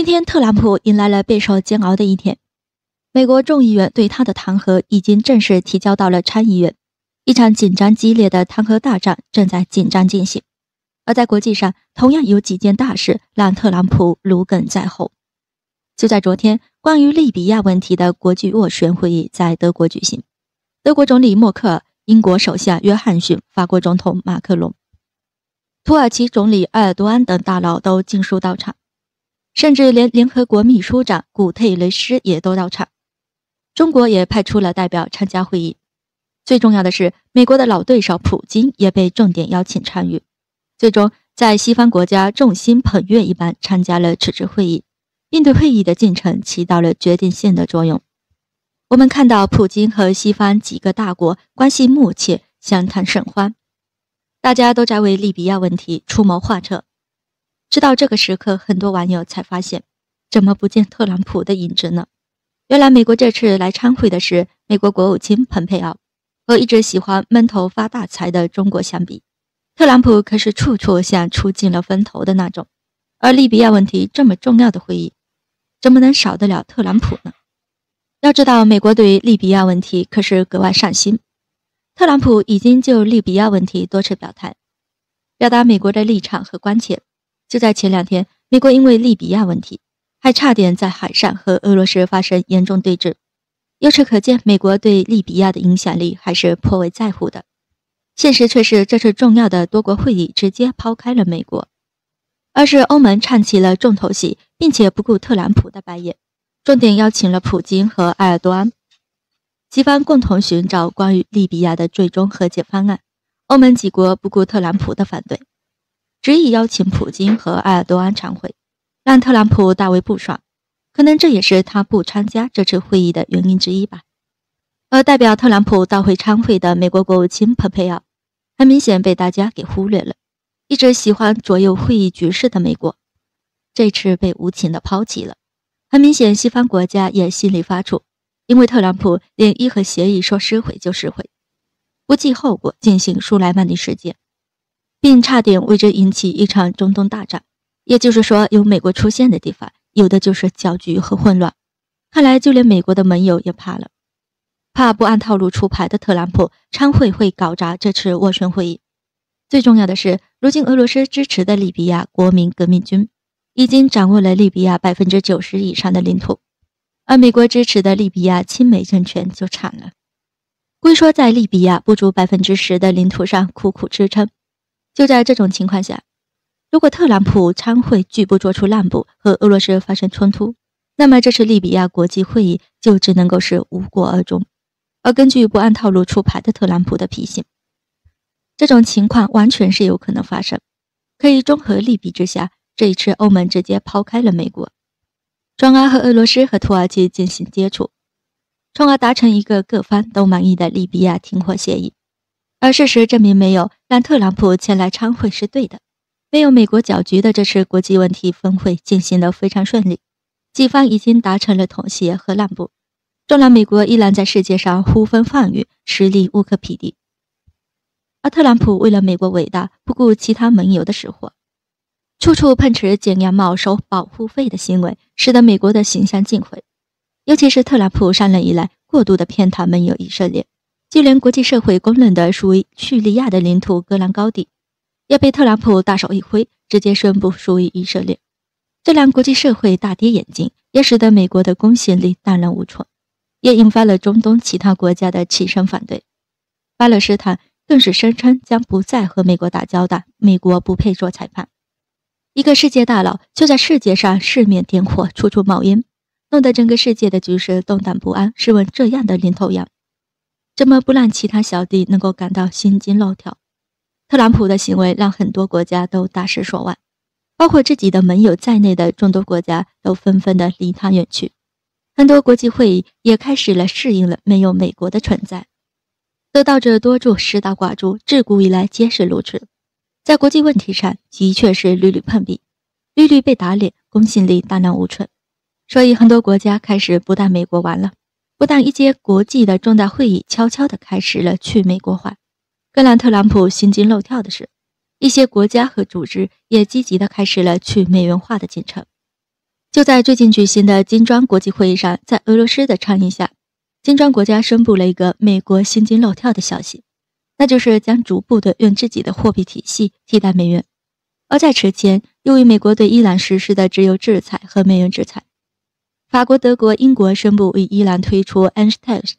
今天，特朗普迎来了备受煎熬的一天。美国众议院对他的弹劾已经正式提交到了参议院，一场紧张激烈的弹劾大战正在紧张进行。而在国际上，同样有几件大事让特朗普如鲠在喉。就在昨天，关于利比亚问题的国际斡旋会议在德国举行，德国总理默克尔、英国首相约翰逊、法国总统马克龙、土耳其总理埃尔多安等大佬都尽数到场。甚至连联合国秘书长古特雷斯也都到场，中国也派出了代表参加会议。最重要的是，美国的老对手普京也被重点邀请参与。最终，在西方国家众星捧月一般参加了此次会议，并对会议的进程起到了决定性的作用。我们看到，普京和西方几个大国关系密切，相谈甚欢，大家都在为利比亚问题出谋划策。直到这个时刻，很多网友才发现，怎么不见特朗普的影子呢？原来，美国这次来参会的是美国国务卿蓬佩奥。和一直喜欢闷头发大财的中国相比，特朗普可是处处像出尽了风头的那种。而利比亚问题这么重要的会议，怎么能少得了特朗普呢？要知道，美国对利比亚问题可是格外上心。特朗普已经就利比亚问题多次表态，表达美国的立场和关切。就在前两天，美国因为利比亚问题，还差点在海上和俄罗斯发生严重对峙。由此可见，美国对利比亚的影响力还是颇为在乎的。现实却是，这次重要的多国会议直接抛开了美国，而是欧盟唱起了重头戏，并且不顾特朗普的白眼，重点邀请了普京和埃尔多安，几方共同寻找关于利比亚的最终和解方案。欧盟几国不顾特朗普的反对。执意邀请普京和埃尔多安参会，让特朗普大为不爽。可能这也是他不参加这次会议的原因之一吧。而代表特朗普到会参会的美国国务卿蓬佩奥，很明显被大家给忽略了。一直喜欢左右会议局势的美国，这次被无情的抛弃了。很明显，西方国家也心里发怵，因为特朗普连伊核协议说撕毁就撕毁，不计后果进行苏莱曼尼事件。并差点为之引起一场中东大战。也就是说，有美国出现的地方，有的就是搅局和混乱。看来，就连美国的盟友也怕了，怕不按套路出牌的特朗普参会会搞砸这次斡旋会议。最重要的是，如今俄罗斯支持的利比亚国民革命军已经掌握了利比亚百分之九十以上的领土，而美国支持的利比亚亲美政权就惨了，龟缩在利比亚不足百分之十的领土上苦苦支撑。就在这种情况下，如果特朗普参会拒不做出让步，和俄罗斯发生冲突，那么这次利比亚国际会议就只能够是无果而终。而根据不按套路出牌的特朗普的脾性，这种情况完全是有可能发生。可以综合利弊之下，这一次欧盟直接抛开了美国，转而和俄罗斯和土耳其进行接触，从而达成一个各方都满意的利比亚停火协议。而事实证明，没有让特朗普前来参会是对的。没有美国搅局的这次国际问题峰会进行得非常顺利，几方已经达成了妥协和让步。纵然美国依然在世界上呼风唤雨，实力无可匹敌，而特朗普为了美国伟大，不顾其他盟友的死活，处处碰瓷、减羊毛、收保护费的行为，使得美国的形象尽毁。尤其是特朗普上任以来，过度的偏袒盟友以色列。就连国际社会公认的属于叙利亚的领土戈兰高地，也被特朗普大手一挥，直接宣布属于以色列，这让国际社会大跌眼镜，也使得美国的公信力荡然无存，也引发了中东其他国家的齐声反对。巴勒斯坦更是声称将不再和美国打交道，美国不配做裁判。一个世界大佬就在世界上四面点火，处处冒烟，弄得整个世界的局势动荡不安。试问这样的领头羊？怎么不让其他小弟能够感到心惊肉跳？特朗普的行为让很多国家都大失所望，包括自己的盟友在内的众多国家都纷纷的离他远去。很多国际会议也开始了适应了没有美国的存在。得道者多助，失道寡助，自古以来皆是如此。在国际问题上，的确是屡屡碰壁，屡屡被打脸，公信力荡然无存。所以，很多国家开始不带美国玩了。不但一些国际的重大会议悄悄地开始了去美国化，更让特朗普心惊肉跳的是，一些国家和组织也积极地开始了去美元化的进程。就在最近举行的金砖国际会议上，在俄罗斯的倡议下，金砖国家宣布了一个美国心惊肉跳的消息，那就是将逐步的用自己的货币体系替代美元。而在此前，由于美国对伊朗实施的石油制裁和美元制裁，法国、德国、英国宣布与伊朗推出 a n s t a x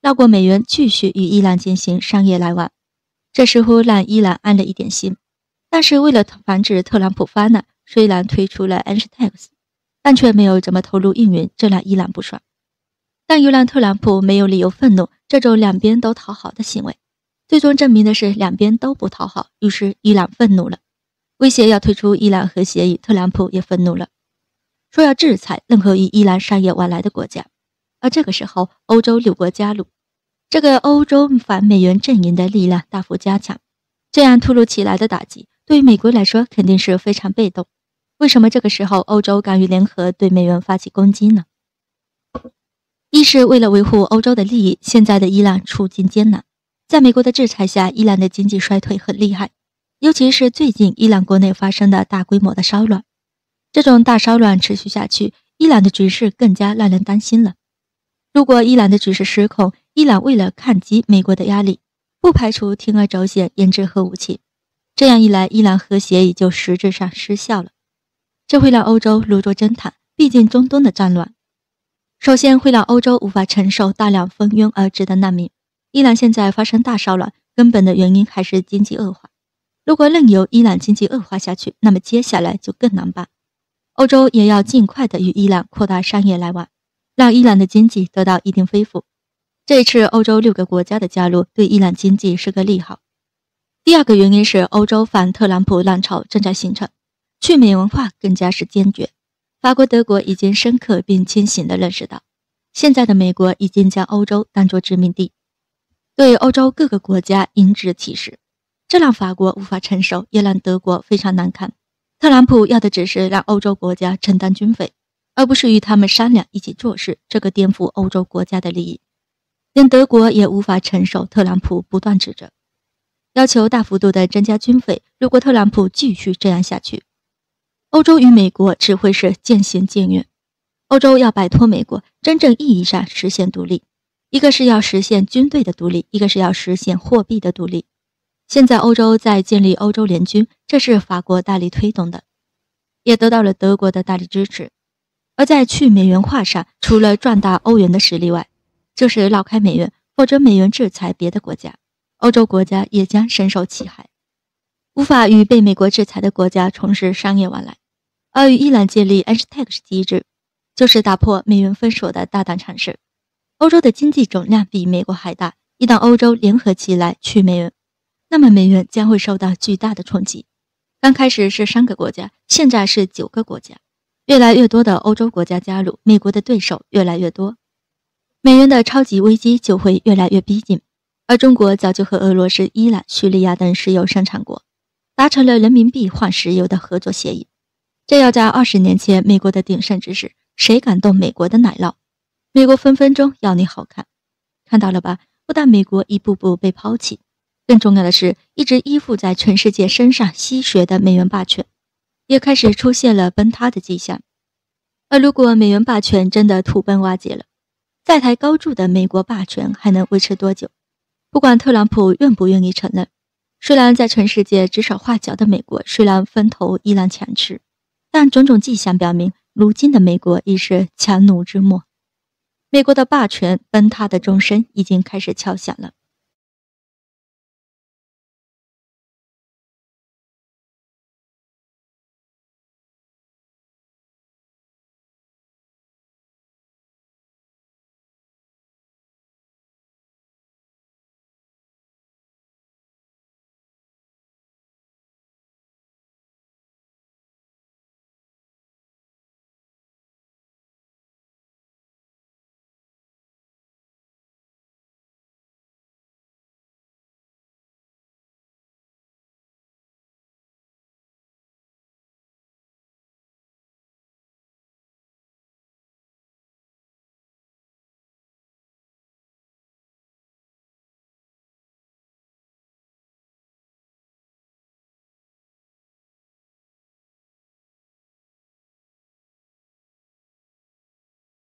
绕过美元继续与伊朗进行商业来往。这似乎让伊朗安了一点心。但是为了防止特朗普发难，虽然推出了 a n s t a x 但却没有怎么投入运营，这让伊朗不爽。但又让特朗普没有理由愤怒。这种两边都讨好的行为，最终证明的是两边都不讨好。于是伊朗愤怒了，威胁要退出伊朗核协议。特朗普也愤怒了，说要制裁任何与伊朗商业往来的国家。而这个时候，欧洲六国加入，这个欧洲反美元阵营的力量大幅加强。这样突如其来的打击，对于美国来说肯定是非常被动。为什么这个时候欧洲敢于联合对美元发起攻击呢？一是为了维护欧洲的利益，现在的伊朗处境艰难，在美国的制裁下，伊朗的经济衰退很厉害，尤其是最近伊朗国内发生的大规模的骚乱，这种大骚乱持续下去，伊朗的局势更加让人担心了。如果伊朗的局势失控，伊朗为了抗击美国的压力，不排除铤而走险研制核武器，这样一来，伊朗核协议就实质上失效了，这会让欧洲如坐针毯。毕竟中东的战乱。首先会让欧洲无法承受大量蜂拥而至的难民。伊朗现在发生大骚乱，根本的原因还是经济恶化。如果任由伊朗经济恶化下去，那么接下来就更难办。欧洲也要尽快的与伊朗扩大商业来往，让伊朗的经济得到一定恢复。这一次欧洲六个国家的加入对伊朗经济是个利好。第二个原因是欧洲反特朗普浪潮正在形成，去美文化更加是坚决。法国、德国已经深刻并清醒地认识到，现在的美国已经将欧洲当作殖民地，对欧洲各个国家颐指气使，这让法国无法承受，也让德国非常难堪。特朗普要的只是让欧洲国家承担军费，而不是与他们商量一起做事，这个颠覆欧洲国家的利益，连德国也无法承受。特朗普不断指责，要求大幅度的增加军费。如果特朗普继续这样下去，欧洲与美国只会是渐行渐远。欧洲要摆脱美国，真正意义上实现独立，一个是要实现军队的独立，一个是要实现货币的独立。现在欧洲在建立欧洲联军，这是法国大力推动的，也得到了德国的大力支持。而在去美元化上，除了壮大欧元的实力外，就是绕开美元，或者美元制裁别的国家，欧洲国家也将深受其害，无法与被美国制裁的国家从事商业往来。而与伊朗建立 a n t a x 机制，就是打破美元封锁的大胆尝试。欧洲的经济总量比美国还大，一旦欧洲联合起来去美元，那么美元将会受到巨大的冲击。刚开始是三个国家，现在是九个国家，越来越多的欧洲国家加入，美国的对手越来越多，美元的超级危机就会越来越逼近。而中国早就和俄罗斯、伊朗、叙利亚等石油生产国达成了人民币换石油的合作协议。这要在二十年前，美国的鼎盛之时，谁敢动美国的奶酪？美国分分钟要你好看，看到了吧？不但美国一步步被抛弃，更重要的是，一直依附在全世界身上吸血的美元霸权，也开始出现了崩塌的迹象。而如果美元霸权真的土崩瓦解了，在台高筑的美国霸权还能维持多久？不管特朗普愿不愿意承认，虽然在全世界指手画脚的美国，虽然风头依然强势。但种种迹象表明，如今的美国已是强弩之末，美国的霸权崩塌的钟声已经开始敲响了。